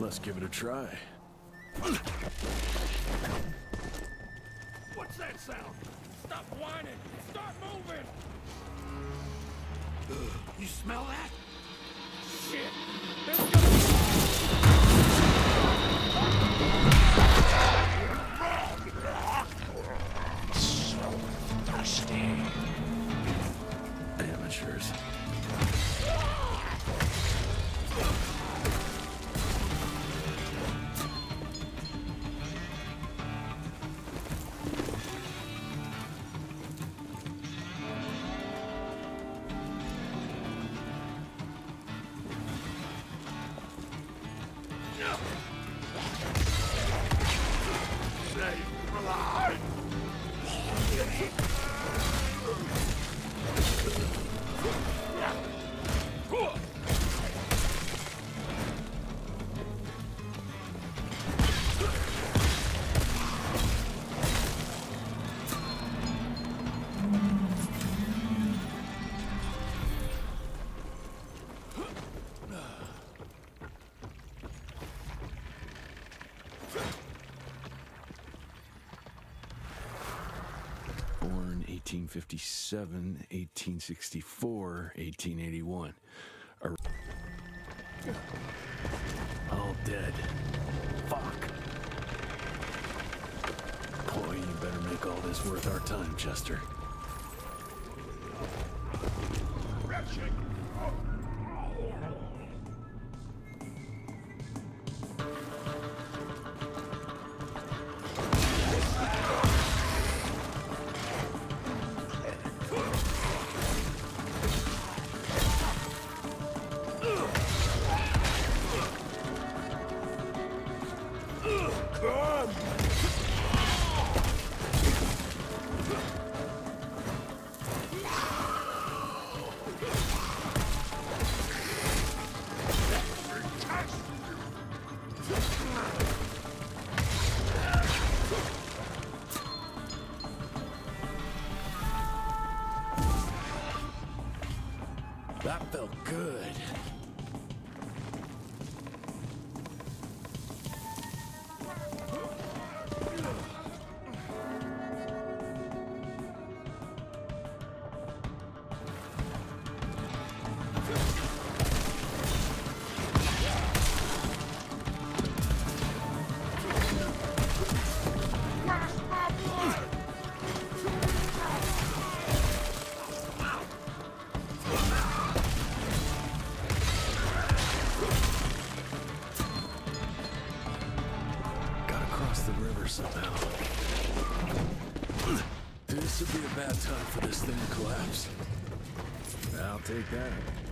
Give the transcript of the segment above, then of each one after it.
Let's give it a try. What's that sound? Stop whining! Start moving! You smell that? Shit! There's gonna Amateurs. 1857, 1864, 1881. All dead. Fuck. Boy, you better make all this worth our time, Chester. That Ugh! Somehow. This would be a bad time for this thing to collapse. I'll take that.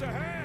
goes ahead.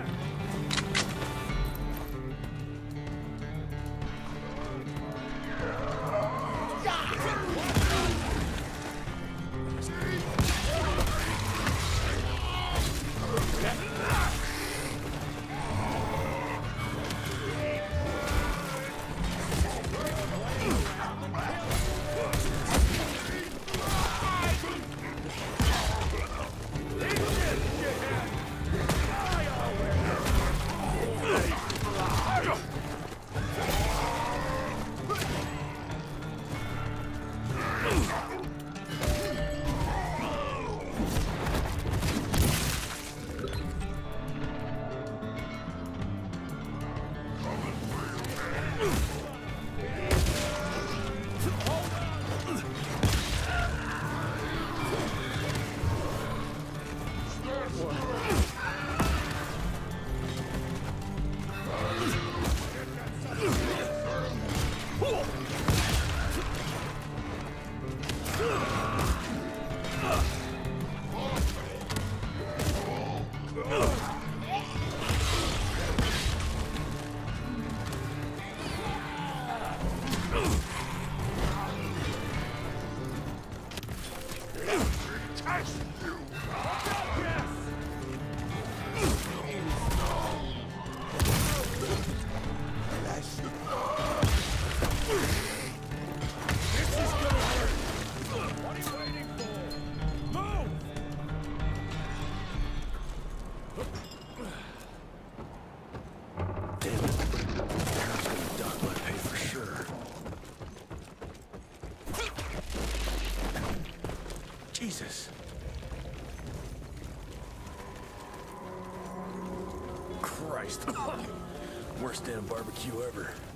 barbecue ever.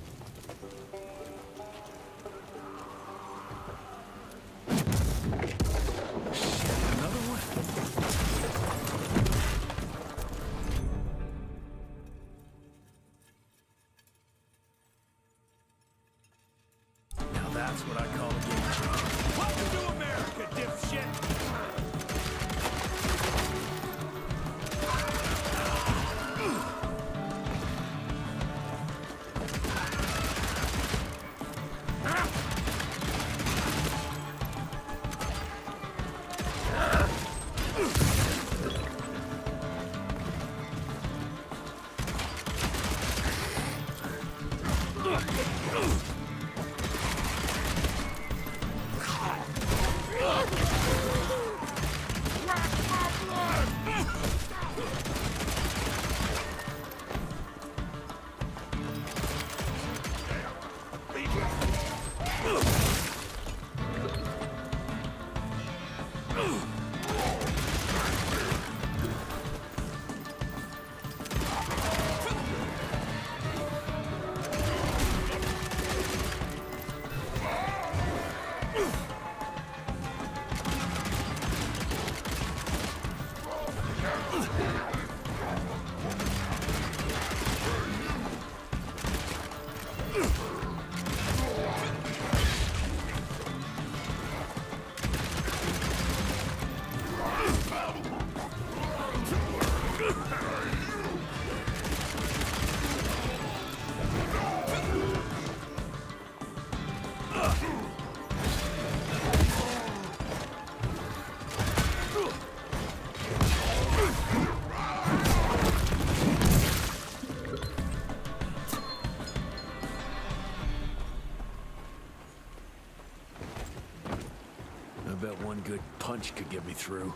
bet one good punch could get me through.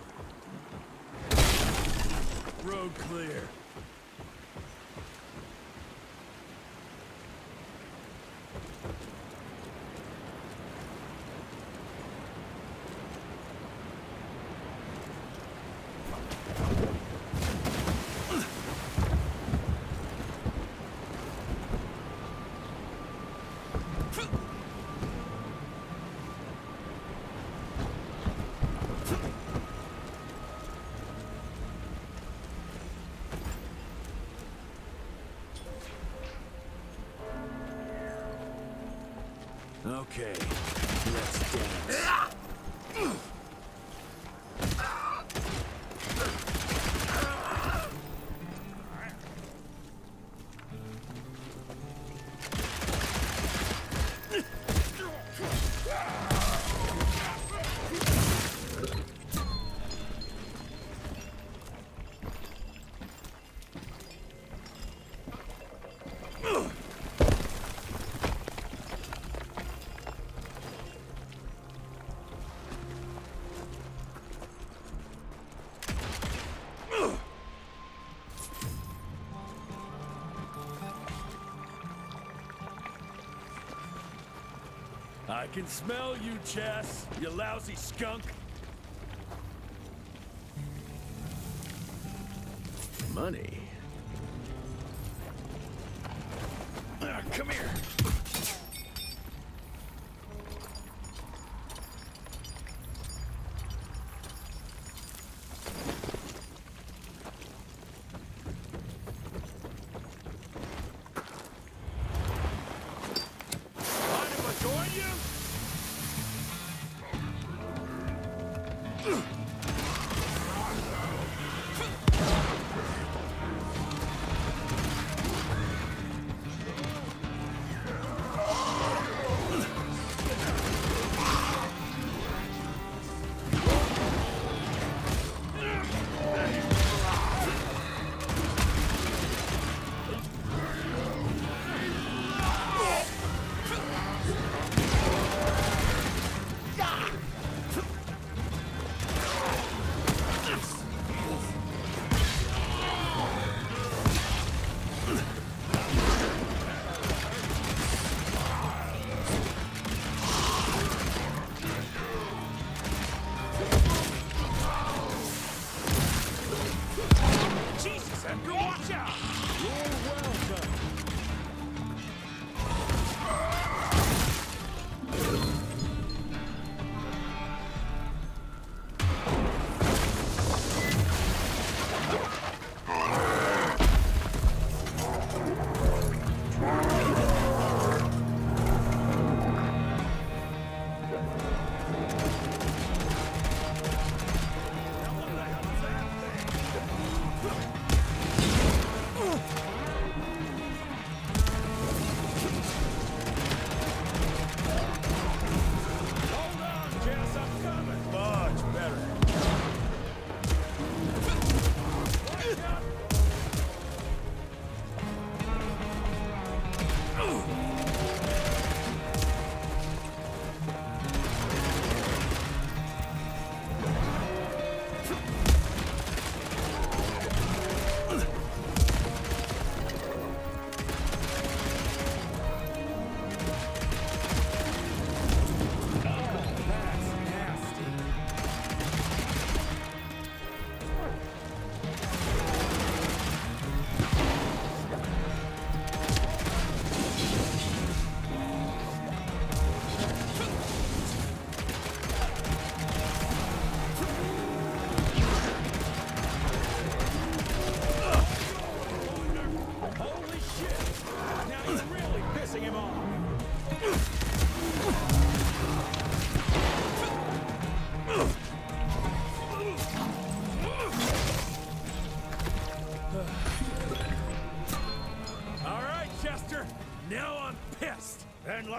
Road clear. Okay, let's dance. I can smell you, Chess, you lousy skunk. Money. Ah, come here. Jesus,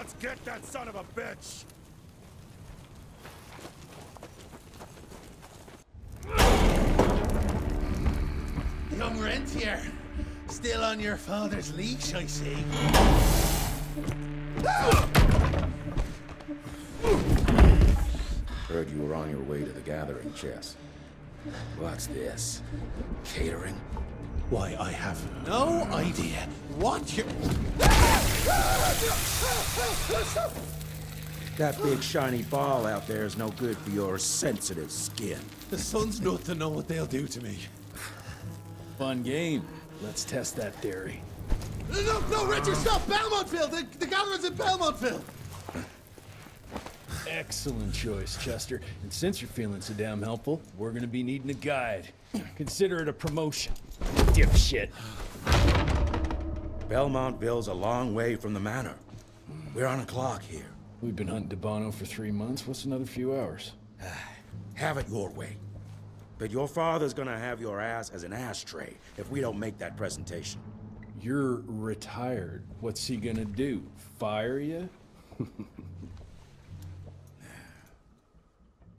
let's get that son of a bitch! Young rentier, still on your father's leash, I see. Heard you were on your way to the gathering, Chess. What's this? Catering? Why, I have no idea what you're. That big shiny ball out there is no good for your sensitive skin. The sun's not to know what they'll do to me. Fun game. Let's test that theory. No, no, Richard, stop! Belmontville! The, the gathering's in Belmontville! Excellent choice, Chester. And since you're feeling so damn helpful, we're gonna be needing a guide. Consider it a promotion. Dipshit. Belmontville's a long way from the manor. We're on a clock here. We've been hunting Debano for three months. What's another few hours? Have it your way. But your father's gonna have your ass as an ashtray if we don't make that presentation. You're retired. What's he gonna do? Fire you?